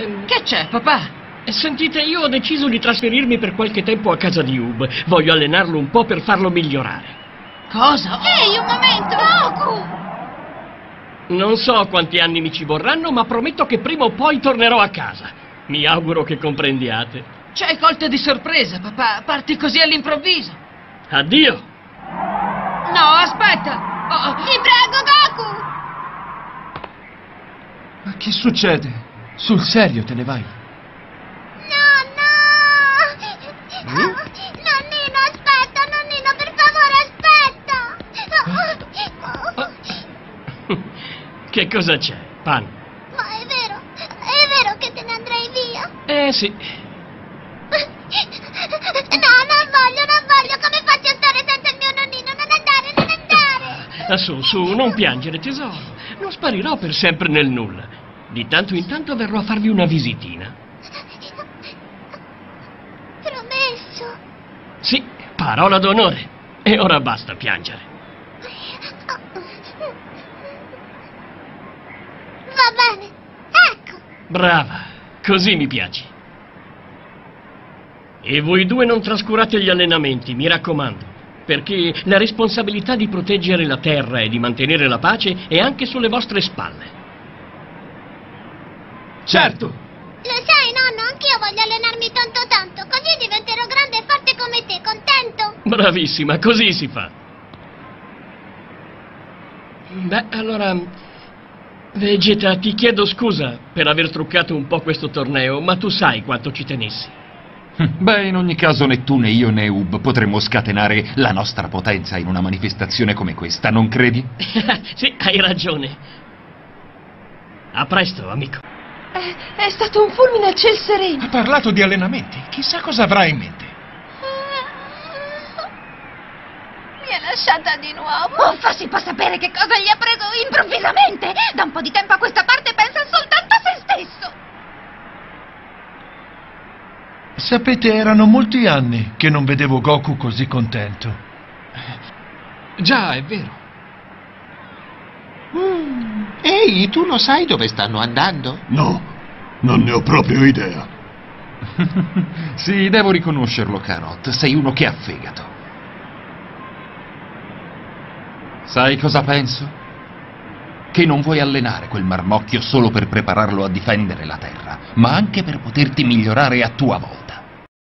Ehm, Che c'è, papà? Sentite, io ho deciso di trasferirmi per qualche tempo a casa di Ub. Voglio allenarlo un po' per farlo migliorare. Cosa? Ehi, un momento! Goku! Non so quanti anni mi ci vorranno, ma prometto che prima o poi tornerò a casa. Mi auguro che comprendiate. Ci hai colto di sorpresa, papà. Parti così all'improvviso. Addio! No, aspetta! Oh, Ti prego, Goku! Ma che succede? Sul serio te ne vai? No, no! Nonnino, aspetta, nonnino, per favore, aspetta! Che cosa c'è, Pan? Ma è vero, è vero che te ne andrai via? Eh sì, No, non voglio, non voglio, come faccio a stare senza il mio nonnino? Non andare, non andare! Ah, su, su, non piangere, tesoro. Non sparirò per sempre nel nulla. Di tanto in tanto verrò a farvi una visitina. Promesso. Sì, parola d'onore. E ora basta piangere. Va bene, ecco. Brava, così mi piaci. E voi due non trascurate gli allenamenti, mi raccomando, perché la responsabilità di proteggere la terra e di mantenere la pace è anche sulle vostre spalle. Certo! Lo sai, nonno, anch'io voglio allenarmi tanto tanto, così diventerò grande e forte come te, contento? Bravissima, così si fa. Beh, allora... Vegeta, ti chiedo scusa per aver truccato un po' questo torneo, ma tu sai quanto ci tenessi. Beh, in ogni caso né tu né io né Ub potremmo scatenare la nostra potenza in una manifestazione come questa, non credi? sì, hai ragione. A presto, amico. È, è stato un fulmine a ciel sereno. Ha parlato di allenamenti. Chissà cosa avrà in mente. Mi ha lasciata di nuovo. Uffa, si può sapere che cosa gli ha preso improvvisamente. Da un po' di tempo a questa parte pensa soltanto a se stesso. Sapete, erano molti anni che non vedevo Goku così contento. Già, è vero. Ehi, tu lo sai dove stanno andando? No, non ne ho proprio idea. sì, devo riconoscerlo, Carrot. Sei uno che ha fegato. Sai cosa penso? Che non vuoi allenare quel marmocchio solo per prepararlo a difendere la terra, ma anche per poterti migliorare a tua volta.